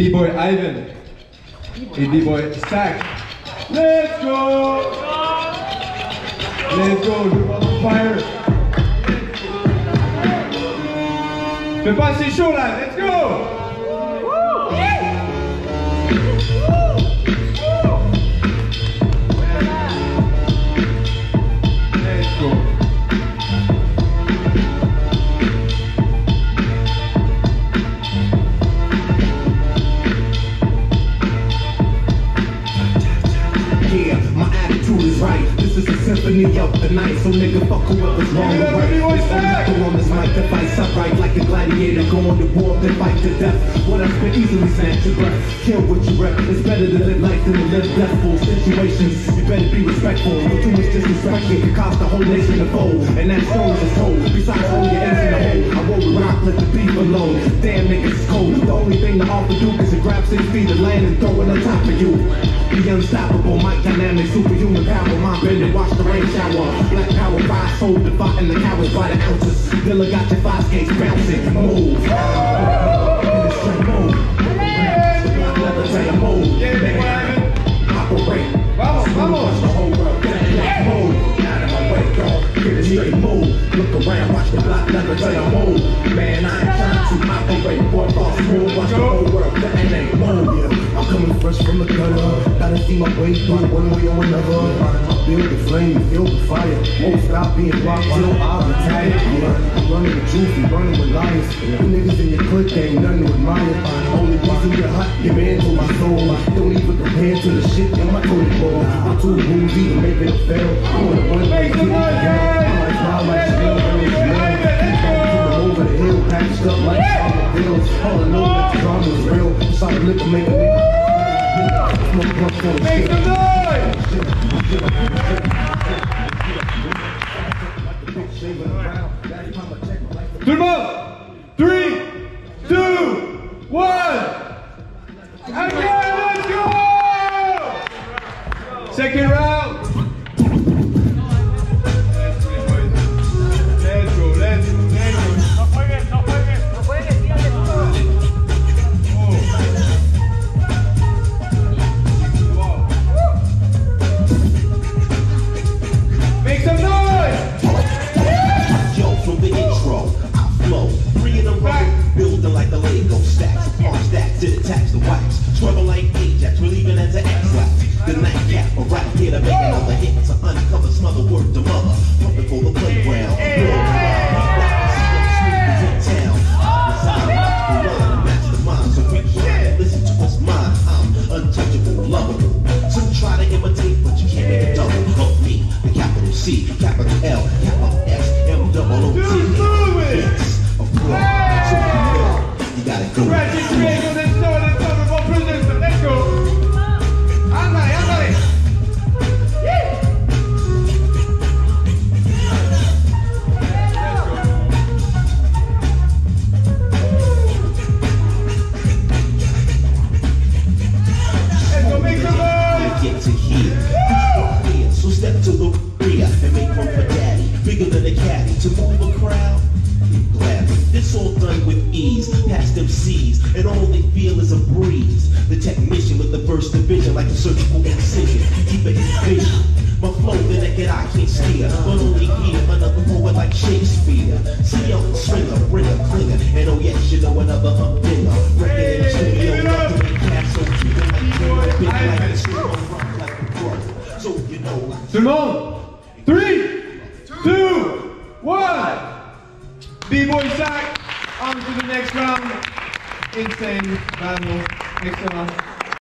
B-Boy Ivan et B-Boy Sak. Let's go! Let's go, veux voir fire. Fais pas assez chaud là, let's go! Attitude is right. This is a symphony of the night. So nigga, fuck whoever's wrong or right. for B-Boy I'm not on this mic to fight upright like a gladiator. Going to war, then fight to death. What I've been easily snatch your breath. Kill what you rep. It's better to live life than to live deathful situations. You better be respectful. No too much disrespect can cost the whole nation to fold. And that story is told. Besides all your ends in the hole, I roll with rock, let the beef alone. Damn niggas cold. The only thing the offer do is to grab six feet of land and throw it on top of you. Unstoppable, mic dynamic, superhuman power, mind bending, watch the rain shower. Black power, five soul, defying the cowards by the ounces. Villa got your five skates bouncing, move. Straight move. Move. Operate. The whole world, that move. My straight move. Look around, watch the move. Man, I ain't trying to operate, boy, boss move. Watch the whole world, that move. I'm coming fresh from the gutter. Gotta see my way through one way or another. Feel the flame, feel the fire. Won't stop being rocked till I retire. Yeah. I'm running with truth, I'm running with liars. You niggas in your clique ain't nothing to admire. Only reason you're hot, your man to my soul. Don't even compare to the shit in my toilet bowl. I'm too woozy to make it fail. I'm on the one Make some noise, guys! I like how I let's! Over the hill, patched up like solid bills. All I know that the drama is real. Solid liquor make a Make some noise! 3, 2, 1 Again, let's go! Second round smother, word to mother. Pumping for the playground. Build around, rock, see in town. Beside the rhyme, match the mind. So we can listen to what's mine. I'm untouchable, lovable. Some try to imitate, but you can't make a double of me. The capital C, capital L, capital S, M double O T. Just move it! Yes, of course. So you know, you gotta go. Bring a clinger, and oh yes, you know another keep it like like. So you know. Monde 3, 2, 1 B-Boy Sak, on to the next round. Insane battle. Excellent.